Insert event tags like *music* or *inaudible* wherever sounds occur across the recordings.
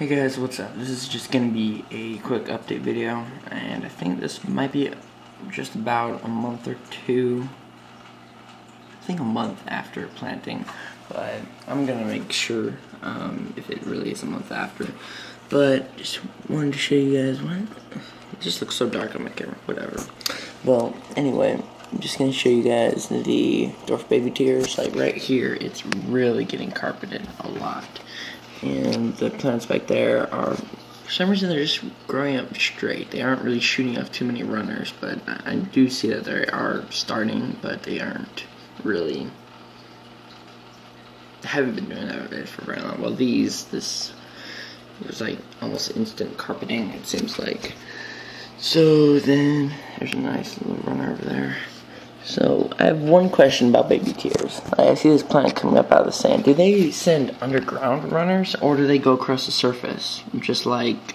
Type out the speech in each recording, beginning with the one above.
Hey guys, what's up? This is just gonna be a quick update video, and I think this might be just about a month or two, I think a month after planting, but I'm gonna make sure um, if it really is a month after. But just wanted to show you guys what. It just looks so dark on my camera, whatever. Well, anyway, I'm just gonna show you guys the dwarf baby tears. Like right here, it's really getting carpeted a lot and the plants back there are for some reason they're just growing up straight. They aren't really shooting off too many runners but I, do see that they are starting but they aren't really. Haven't been doing that for very long. Well these this was like almost instant carpeting it seems like. So then there's a nice little runner over there so I have one question about baby tears. I see this plant coming up out of the sand. Do they send underground runners or do they go across the surface? Just like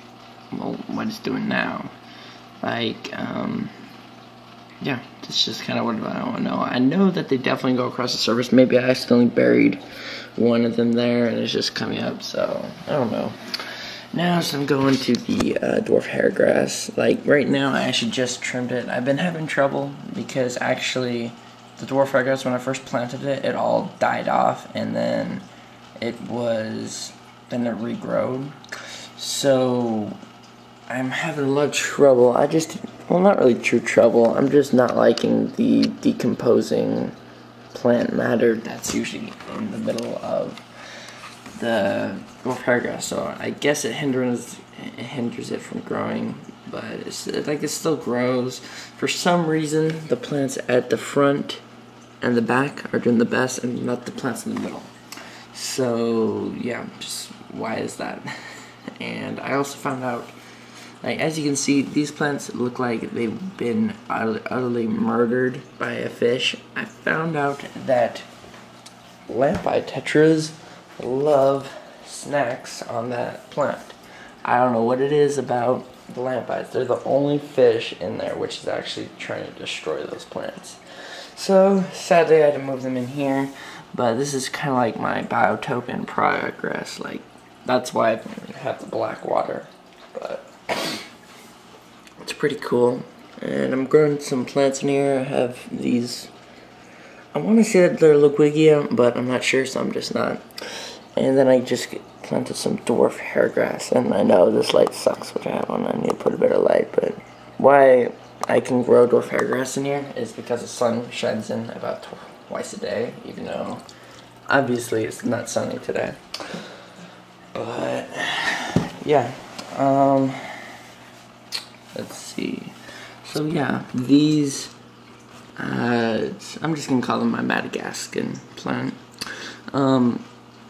well, what it's doing now. Like, um, yeah, that's just kind of what I want to know. I know that they definitely go across the surface. Maybe I accidentally buried one of them there and it's just coming up, so I don't know. Now, so I'm going to the uh, dwarf hairgrass. Like right now, I actually just trimmed it. I've been having trouble because actually, the dwarf hairgrass when I first planted it, it all died off, and then it was then it regrowed. So I'm having a lot of trouble. I just well, not really true trouble. I'm just not liking the decomposing plant matter that's usually in the middle of the dwarf hairgrass, so I guess it hinders it hinders it from growing, but it's like it still grows. For some reason, the plants at the front and the back are doing the best, and not the plants in the middle. So yeah, just why is that? *laughs* And I also found out, like as you can see, these plants look like they've been utterly murdered by a fish. I found out that lampi tetras love snacks on that plant. I don't know what it is about the lampites. They're the only fish in there which is actually trying to destroy those plants. So, sadly I had to move them in here, but this is kind of like my biotope in progress. Like, that's why I have the black water. But, it's pretty cool. And I'm growing some plants in here. I have these I want to say that they're Ludwigia, but I'm not sure, so I'm just not. And then I just planted some dwarf hairgrass, and I know this light sucks, which I have on. I need to put a better light, but why I can grow dwarf hairgrass in here is because the sun shines in about twice a day, even though obviously it's not sunny today. But yeah, um, let's see. So yeah, these uh, I'm just gonna call them my Madagascan plant. Um,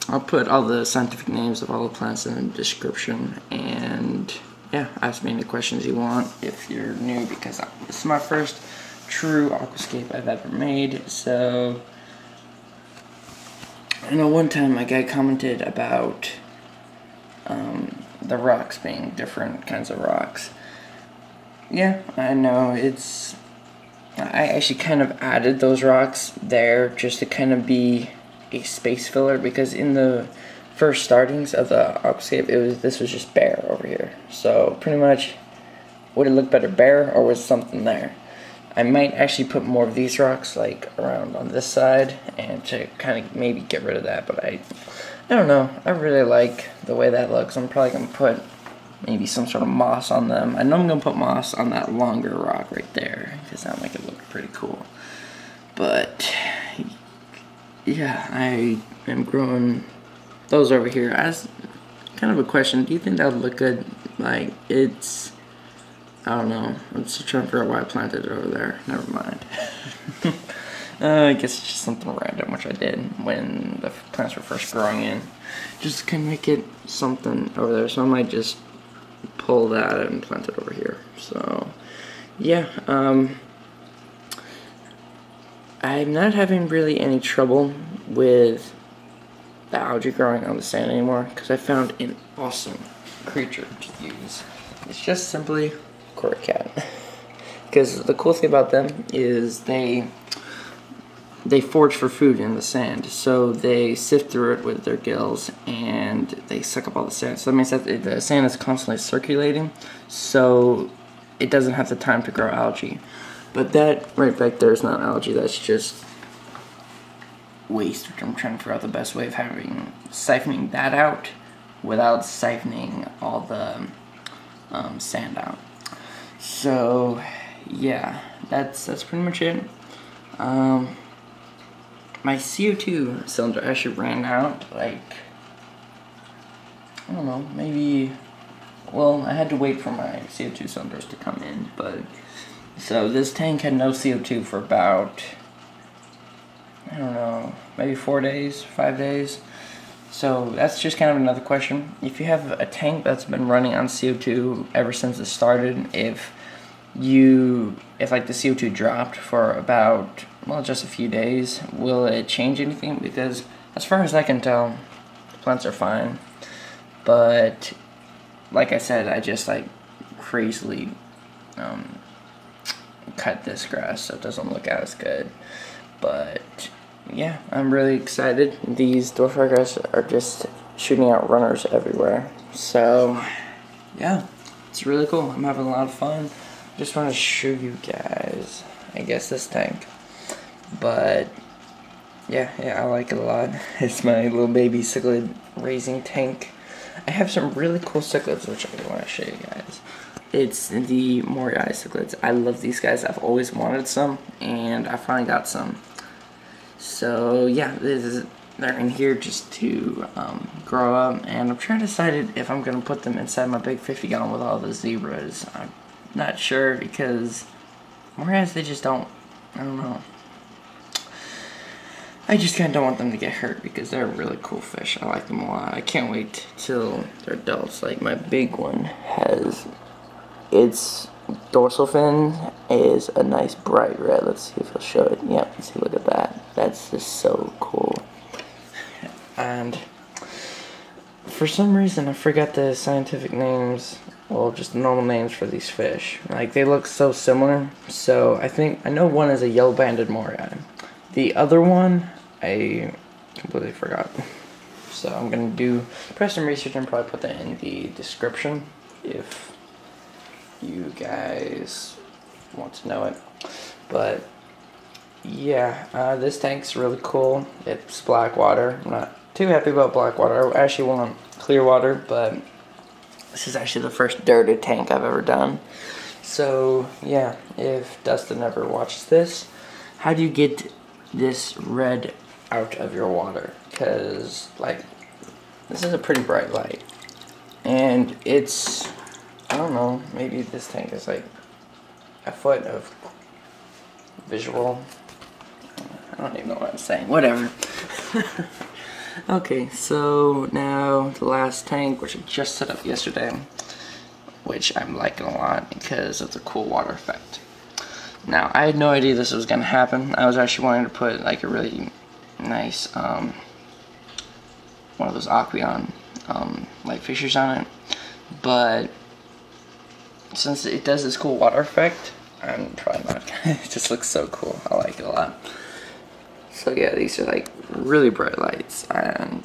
I'll put all the scientific names of all the plants in the description and yeah, ask me any questions you want if you're new because this is my first true aquascape I've ever made. So I know one time a guy commented about um, the rocks being different kinds of rocks. Yeah, I know it's I actually kind of added those rocks there just to kind of be a space filler because in the first startings of the aquascape it was this was just bare over here. So pretty much would it look better bare or was something there? I might actually put more of these rocks like around on this side and to kind of maybe get rid of that but I I don't know. I really like the way that looks. I'm probably gonna put maybe some sort of moss on them. I know I'm going to put moss on that longer rock right there because that'll make it look pretty cool. But, yeah, I am growing those over here. As kind of a question, do you think that would look good? Like, it's, I don't know. I'm just trying to figure out why I planted it over there. Never mind. *laughs* uh, I guess it's just something random, which I did when the plants were first growing in. Just to make it something over there. So I might just pull that and plant it over here. So, yeah, um, I'm not having really any trouble with the algae growing on the sand anymore because I found an awesome creature to use. It's just simply cory cat. *laughs* Because the cool thing about them is they they forage for food in the sand. So they sift through it with their gills and they suck up all the sand. So that means that the sand is constantly circulating, so it doesn't have the time to grow algae. But that right back there is not algae, that's just waste, which I'm trying to figure out the best way of having siphoning that out without siphoning all the um, sand out. So yeah, that's that's pretty much it. Um, my CO2 cylinder actually ran out like I don't know, maybe well, I had to wait for my CO2 cylinders to come in, but so this tank had no CO2 for about I don't know, maybe four days, five days. So that's just kind of another question. If you have a tank that's been running on CO2 ever since it started, if you, if like the CO2 dropped for about, well, just a few days, will it change anything? Because as far as I can tell, the plants are fine. But like I said, I just like crazily um, cut this grass so it doesn't look as good. But yeah, I'm really excited. These dwarf grass are just shooting out runners everywhere. So yeah, it's really cool. I'm having a lot of fun. Just want to show you guys, I guess, this tank. But yeah, yeah, I like it a lot. *laughs* It's my little baby cichlid raising tank. I have some really cool cichlids which I want to show you guys. It's the Moorii cichlids. I love these guys. I've always wanted some, and I finally got some. So yeah, this is, they're in here just to um, grow up, and I'm trying to decide if I'm gonna put them inside my big 50 gallon with all the zebras. I'm not sure because Moorii they just don't. I don't know. I just kind of don't want them to get hurt because they're really cool fish. I like them a lot. I can't wait till they're adults. Like my big one has its dorsal fin is a nice bright red. Let's see if he'll show it. Yep, see, look at that. That's just so cool. And for some reason, I forgot the scientific names. Well, just normal names for these fish. Like, they look so similar. So, I think, I know one is a yellow-banded moorii. The other one, I completely forgot. So I'm gonna do press some research and probably put that in the description if you guys want to know it. But yeah, uh, this tank's really cool. It's black water. I'm not too happy about black water. I actually want clear water, but this is actually the first dirted tank I've ever done. So yeah, if Dustin ever watches this, how do you get this red out of your water because like this is a pretty bright light. And it's I don't know maybe this tank is like a foot of visual. I don't even know what I'm saying whatever. *laughs* Okay so now the last tank which I just set up yesterday which I'm liking a lot because of the cool water effect now, I had no idea this was going to happen. I was actually wanting to put like a really nice, um, one of those Aqueon um, light fixtures on it. But since it does this cool water effect, I'm probably not *laughs* it just looks so cool. I like it a lot. So yeah, these are like really bright lights and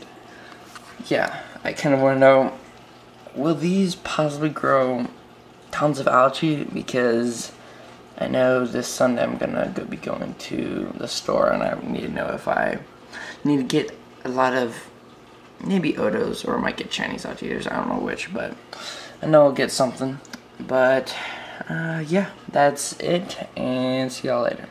yeah, I kind of want to know, will these possibly grow tons of algae because I know this Sunday I'm gonna go be going to the store and I need to know if I need to get a lot of maybe Ottos or I might get Chinese hot I don't know which, but I know I'll get something. But uh, yeah, that's it, and see y'all later.